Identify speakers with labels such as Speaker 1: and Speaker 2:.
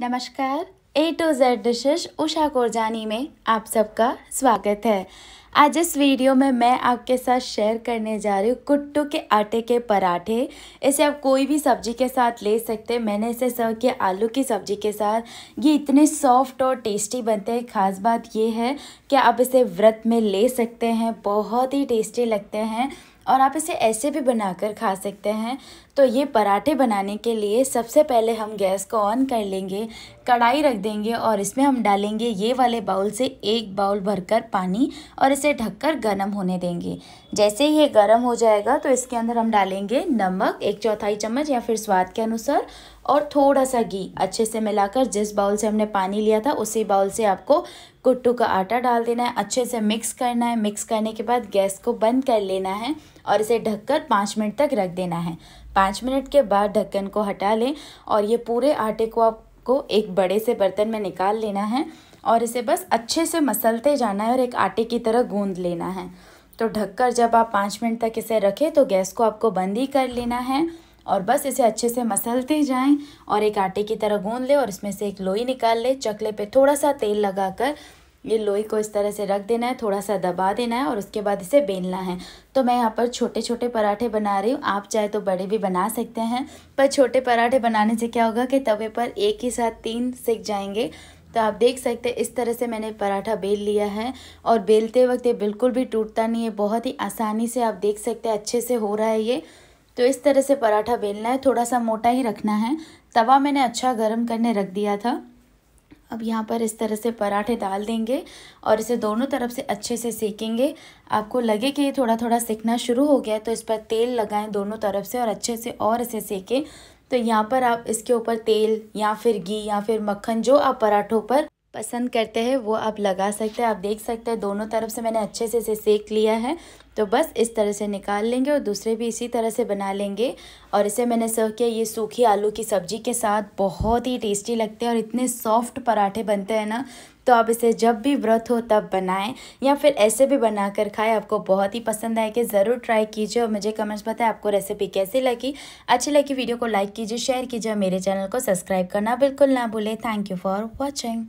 Speaker 1: नमस्कार A to Z dishes Usha Korjani में आप सबका स्वागत है। आज इस वीडियो में मैं आपके साथ शेयर करने जा रही हूँ कुट्टू के आटे के पराठे। इसे आप कोई भी सब्ज़ी के साथ ले सकते हैं। मैंने इसे सर्व किया आलू की सब्ज़ी के साथ। ये इतने सॉफ्ट और टेस्टी बनते हैं। खास बात ये है कि आप इसे व्रत में ले सकते हैं। बहुत ही टेस्टी लगते हैं और आप इसे ऐसे भी बनाकर खा सकते हैं। तो ये पराठे बनाने के लिए सबसे पहले हम गैस को ऑन कर लेंगे, कढ़ाई रख देंगे और इसमें हम डालेंगे ये वाले बाउल से एक बाउल भरकर पानी और इसे ढककर गर्म होने देंगे। जैसे ही ये गर्म हो जाएगा तो इसके अंदर हम डालेंगे नमक, एक चौथाई चम्मच या फिर स्वाद के अनुसार, और थोड़ा सा घी। अच्छे से मिलाकर जिस बाउल से हमने पानी लिया था, उसी बाउल से आपको कुट्टू का आटा डाल देना है। अच्छे से मिक्स करना है। मिक्स करने के बाद गैस को बंद कर लेना है और इसे ढककर पाँच मिनट तक रख देना है। पाँच मिनट के बाद ढक्कन को हटा लें और ये पूरे आटे को आपको एक बड़े से बर्तन में निकाल लेना है और इसे बस अच्छे से मसलते जाना है और एक आटे की तरह गूंद लेना है। तो ढककर जब आप पाँच मिनट तक इसे रखें तो गैस को आपको बंद ही कर लेना है और बस इसे अच्छे से मसलते जाएँ और एक आटे की तरह गूंद ले और इसमें से एक लोई निकाल ले। चकले पे थोड़ा सा तेल लगाकर ये लोई को इस तरह से रख देना है, थोड़ा सा दबा देना है और उसके बाद इसे बेलना है। तो मैं यहाँ पर छोटे छोटे पराठे बना रही हूँ। आप चाहे तो बड़े भी बना सकते हैं, पर छोटे पराठे बनाने से क्या होगा कि तवे पर एक ही साथ तीन सेक जाएँगे। तो आप देख सकते हैं, इस तरह से मैंने पराठा बेल लिया है और बेलते वक्त ये बिल्कुल भी टूटता नहीं है। बहुत ही आसानी से आप देख सकते हैं, अच्छे से हो रहा है ये। तो इस तरह से पराठा बेलना है, थोड़ा सा मोटा ही रखना है। तवा मैंने अच्छा गर्म करने रख दिया था। अब यहाँ पर इस तरह से पराठे डाल देंगे और इसे दोनों तरफ़ से अच्छे से सेकेंगे। आपको लगे कि ये थोड़ा थोड़ा सेकना शुरू हो गया है तो इस पर तेल लगाएँ दोनों तरफ़ से और अच्छे से और इसे सेकें। तो यहाँ पर आप इसके ऊपर तेल या फिर घी या फिर मक्खन जो आप पराठों पर पसंद करते हैं, वो आप लगा सकते हैं। आप देख सकते हैं दोनों तरफ़ से मैंने अच्छे से इसे सेक लिया है। तो बस इस तरह से निकाल लेंगे और दूसरे भी इसी तरह से बना लेंगे। और इसे मैंने सर्व किया, ये सूखी आलू की सब्ज़ी के साथ बहुत ही टेस्टी लगते हैं और इतने सॉफ्ट पराठे बनते हैं ना तो आप इसे जब भी व्रत हो तब बनाएँ या फिर ऐसे भी बना कर खाएँ। आपको बहुत ही पसंद आएगी, ज़रूर ट्राई कीजिए और मुझे कमेंट्स बताएँ आपको रेसिपी कैसी लगी। अच्छी लगी वीडियो को लाइक कीजिए शेयर कीजिए मेरे चैनल को सब्सक्राइब करना बिल्कुल ना भूलें। Thank you for watching